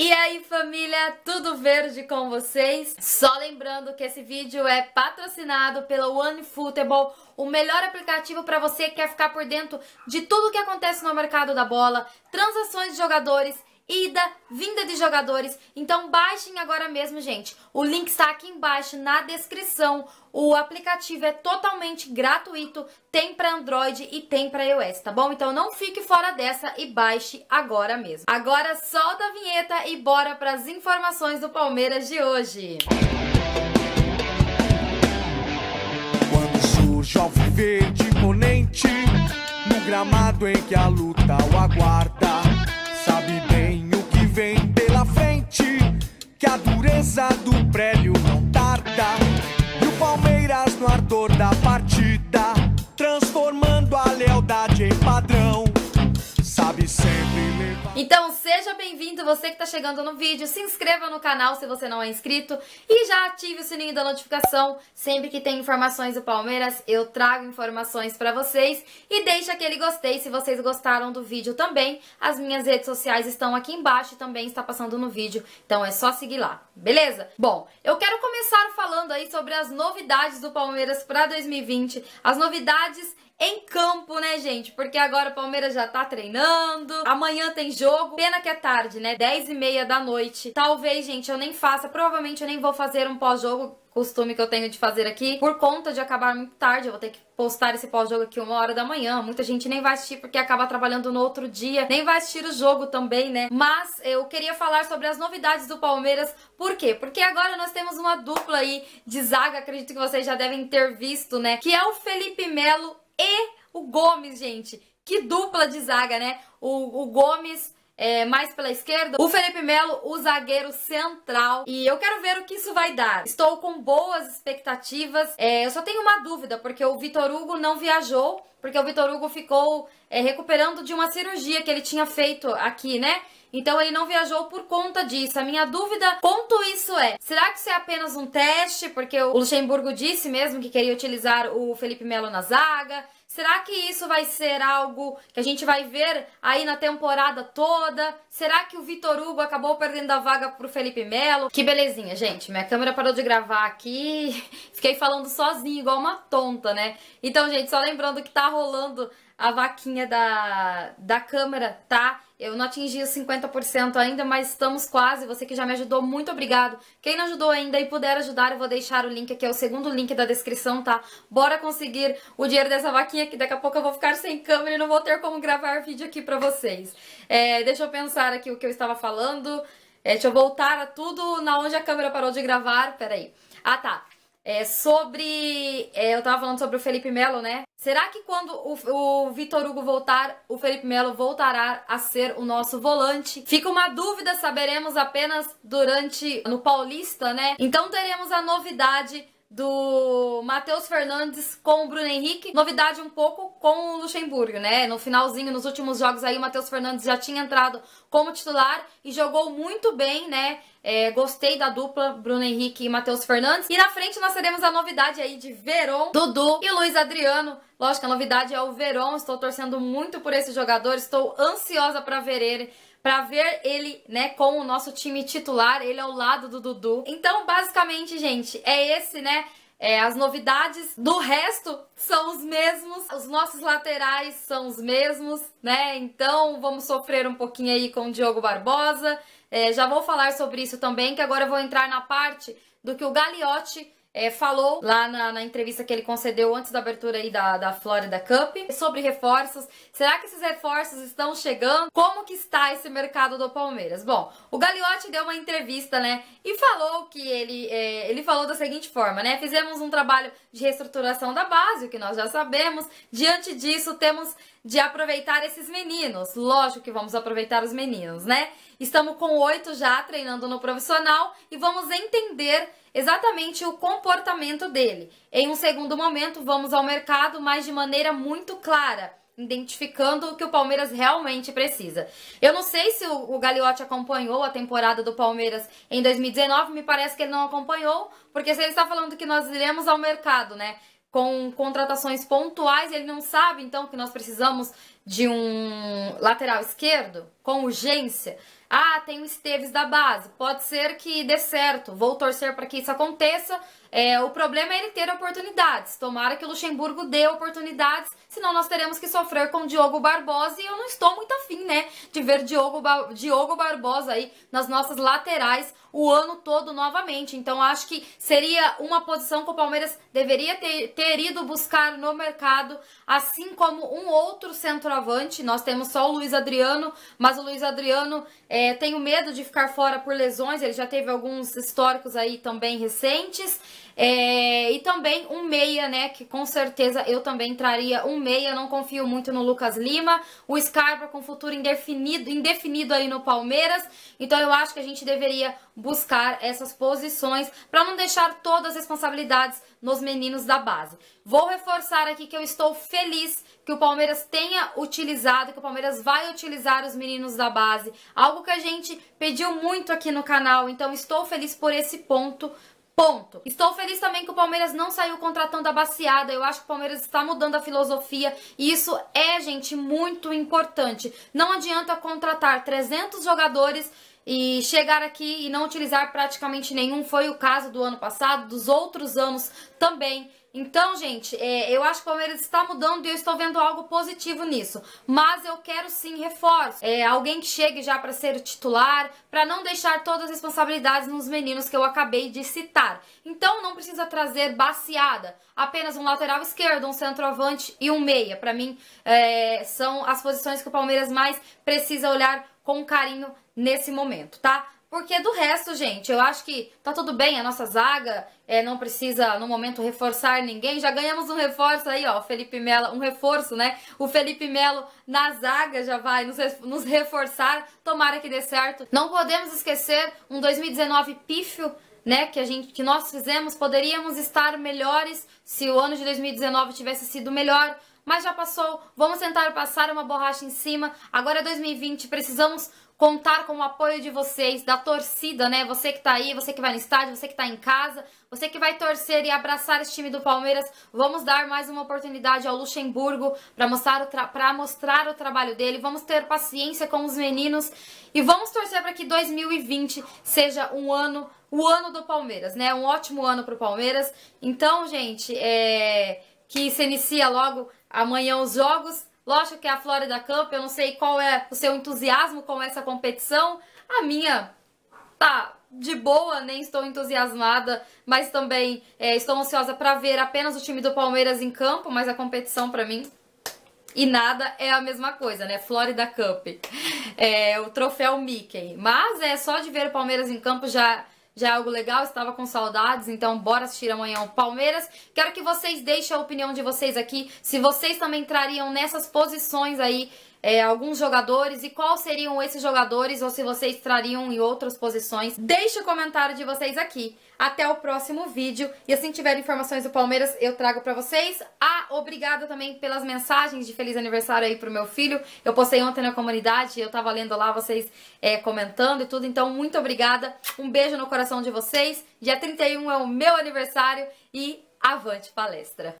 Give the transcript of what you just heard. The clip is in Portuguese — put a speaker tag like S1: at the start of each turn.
S1: E aí família, tudo verde com vocês? Só lembrando que esse vídeo é patrocinado pela OneFootball, o melhor aplicativo para você que quer ficar por dentro de tudo que acontece no mercado da bola, transações de jogadores ida, vinda de jogadores. Então baixem agora mesmo, gente. O link está aqui embaixo na descrição. O aplicativo é totalmente gratuito, tem para Android e tem para iOS, tá bom? Então não fique fora dessa e baixe agora mesmo. Agora solta a vinheta e bora para as informações do Palmeiras de hoje.
S2: Quando surge ao verde imponente, no gramado em que a luta o aguarda a dureza do prédio não tarda. E o Palmeiras no ardor da partida,
S1: Então seja bem-vindo, você que está chegando no vídeo, se inscreva no canal se você não é inscrito e já ative o sininho da notificação. Sempre que tem informações do Palmeiras, eu trago informações para vocês e deixe aquele gostei se vocês gostaram do vídeo também. As minhas redes sociais estão aqui embaixo e também está passando no vídeo, então é só seguir lá, beleza? Bom, eu quero começar falando aí sobre as novidades do Palmeiras para 2020, as novidades em campo, né, gente? Porque agora o Palmeiras já tá treinando. Amanhã tem jogo. Pena que é tarde, né? 10 e meia da noite. Talvez, gente, eu nem faça. Provavelmente eu nem vou fazer um pós-jogo costume que eu tenho de fazer aqui, por conta de acabar muito tarde, eu vou ter que postar esse pós-jogo aqui uma hora da manhã. Muita gente nem vai assistir porque acaba trabalhando no outro dia, nem vai assistir o jogo também, né? Mas eu queria falar sobre as novidades do Palmeiras. Por quê? Porque agora nós temos uma dupla aí de zaga, acredito que vocês já devem ter visto, né? Que é o Felipe Melo e o Gomes, gente. Que dupla de zaga, né? O, o Gomes é, mais pela esquerda, o Felipe Melo, o zagueiro central. E eu quero ver o que isso vai dar. Estou com boas expectativas. É, eu só tenho uma dúvida, porque o Vitor Hugo não viajou, porque o Vitor Hugo ficou é, recuperando de uma cirurgia que ele tinha feito aqui, né? Então ele não viajou por conta disso. A minha dúvida quanto isso é: será que isso é apenas um teste? Porque o Luxemburgo disse mesmo que queria utilizar o Felipe Melo na zaga. Será que isso vai ser algo que a gente vai ver aí na temporada toda? Será que o Vitor Hugo acabou perdendo a vaga pro Felipe Melo? Que belezinha, gente. Minha câmera parou de gravar aqui. Fiquei falando sozinho, igual uma tonta, né? Então, gente, só lembrando que tá rolando a vaquinha da, da câmera, tá? Eu não atingi os 50% ainda, mas estamos quase. Você que já me ajudou, muito obrigado. Quem não ajudou ainda e puder ajudar, eu vou deixar o link aqui, é o segundo link da descrição, tá? Bora conseguir o dinheiro dessa vaquinha, que daqui a pouco eu vou ficar sem câmera e não vou ter como gravar vídeo aqui pra vocês. É, deixa eu pensar aqui o que eu estava falando. É, deixa eu voltar a tudo na onde a câmera parou de gravar. Peraí. Ah, tá. É, sobre. É, eu tava falando sobre o Felipe Melo, né? Será que quando o, o Vitor Hugo voltar, o Felipe Melo voltará a ser o nosso volante? Fica uma dúvida, saberemos apenas durante no Paulista, né? Então teremos a novidade do Matheus Fernandes com o Bruno Henrique. Novidade um pouco com o Luxemburgo, né? No finalzinho, nos últimos jogos aí, o Matheus Fernandes já tinha entrado como titular e jogou muito bem, né? É, gostei da dupla Bruno Henrique e Matheus Fernandes. E na frente nós teremos a novidade aí de Veron, Dudu e Luiz Adriano. Lógico, a novidade é o Veron. Estou torcendo muito por esse jogador. Estou ansiosa para ver ele para ver ele, né, com o nosso time titular, ele ao lado do Dudu. Então, basicamente, gente, é esse, né, é, as novidades do resto são os mesmos, os nossos laterais são os mesmos, né? Então vamos sofrer um pouquinho aí com o Diogo Barbosa. É, já vou falar sobre isso também, que agora eu vou entrar na parte do que o Gagliotti é, falou lá na, na, entrevista que ele concedeu antes da abertura aí da, da Florida Cup sobre reforços. Será que esses reforços estão chegando? Como que está esse mercado do Palmeiras? Bom, o Gagliotti deu uma entrevista, né, e falou que ele, é, ele falou da seguinte forma, né, fizemos um trabalho de reestruturação da base, o que nós já sabemos. Diante disso, temos de aproveitar esses meninos. Lógico que vamos aproveitar os meninos, né? Estamos com oito já treinando no profissional e vamos entender exatamente o comportamento dele. Em um segundo momento, vamos ao mercado, mas de maneira muito clara, identificando o que o Palmeiras realmente precisa. Eu não sei se o, Gagliotti acompanhou a temporada do Palmeiras em 2019, me parece que ele não acompanhou, porque se ele está falando que nós iremos ao mercado, né? Com contratações pontuais, ele não sabe então que nós precisamos de um lateral esquerdo com urgência. Ah, tem o Esteves da base. Pode ser que dê certo. Vou torcer para que isso aconteça. É, o problema é ele ter oportunidades. Tomara que o Luxemburgo dê oportunidades, senão nós teremos que sofrer com Diogo Barbosa. E eu não estou muito afim, né, de ver Diogo, ba Diogo Barbosa aí nas nossas laterais o ano todo novamente. Então acho que seria uma posição que o Palmeiras deveria ter, ter ido buscar no mercado, assim como um outro centroavante. Nós temos só o Luiz Adriano, mas o Luiz Adriano é, tenho medo de ficar fora por lesões. Ele já teve alguns históricos aí também recentes. É, e também um meia, né? Que com certeza eu também traria um meia. Não confio muito no Lucas Lima. O Scarpa com futuro indefinido, indefinido aí no Palmeiras. Então eu acho que a gente deveria buscar essas posições para não deixar todas as responsabilidades nos meninos da base. Vou reforçar aqui que eu estou feliz que o Palmeiras tenha utilizado, que o Palmeiras vai utilizar os meninos da base. Algo que a gente pediu muito aqui no canal, então estou feliz por esse ponto. Ponto. Estou feliz também que o Palmeiras não saiu contratando a baseada. Eu acho que o Palmeiras está mudando a filosofia e isso é, gente, muito importante. Não adianta contratar 300 jogadores e chegar aqui e não utilizar praticamente nenhum. Foi o caso do ano passado, dos outros anos também. Então, gente, é, eu acho que o Palmeiras está mudando e eu estou vendo algo positivo nisso. Mas eu quero sim reforço. É, alguém que chegue já para ser titular, para não deixar todas as responsabilidades nos meninos que eu acabei de citar. Então, não precisa trazer baseada. Apenas um lateral esquerdo, um centroavante e um meia. Para mim, é, são as posições que o Palmeiras mais precisa olhar com carinho nesse momento, tá? Porque do resto, gente, eu acho que tá tudo bem, a nossa zaga é, não precisa, no momento, reforçar ninguém. Já ganhamos um reforço aí, ó, Felipe Melo, um reforço, né? O Felipe Melo na zaga já vai nos, nos reforçar, tomara que dê certo. Não podemos esquecer um 2019 pífio, né, que a gente que nós fizemos, poderíamos estar melhores se o ano de 2019 tivesse sido melhor, mas já passou. Vamos tentar passar uma borracha em cima. Agora é 2020, precisamos contar com o apoio de vocês, da torcida, né? Você que tá aí, você que vai no estádio, você que tá em casa, você que vai torcer e abraçar esse time do Palmeiras. Vamos dar mais uma oportunidade ao Luxemburgo para mostrar, o mostrar o trabalho dele. Vamos ter paciência com os meninos e vamos torcer para que 2020 seja um ano, o ano do Palmeiras, né? Um ótimo ano pro Palmeiras. Então, gente, é que se inicia logo amanhã os jogos Lógico que é a Florida Cup, eu não sei qual é o seu entusiasmo com essa competição. A minha tá de boa, nem estou entusiasmada, mas também é, estou ansiosa para ver apenas o time do Palmeiras em campo, mas a competição para mim e nada é a mesma coisa, né? Florida Cup, é, o troféu Mickey. Mas é só de ver o Palmeiras em campo já já é algo legal, estava com saudades, então bora assistir amanhã o Palmeiras. Quero que vocês deixem a opinião de vocês aqui, se vocês também trariam nessas posições aí é, alguns jogadores e quais seriam esses jogadores ou se vocês trariam em outras posições. Deixe o comentário de vocês aqui. Até o próximo vídeo. E assim tiver informações do Palmeiras, eu trago pra vocês. Ah, obrigada também pelas mensagens de feliz aniversário aí pro meu filho. Eu postei ontem na comunidade, eu tava lendo lá vocês é, comentando e tudo. Então, muito obrigada. Um beijo no coração de vocês. Dia 31 é o meu aniversário e avante palestra!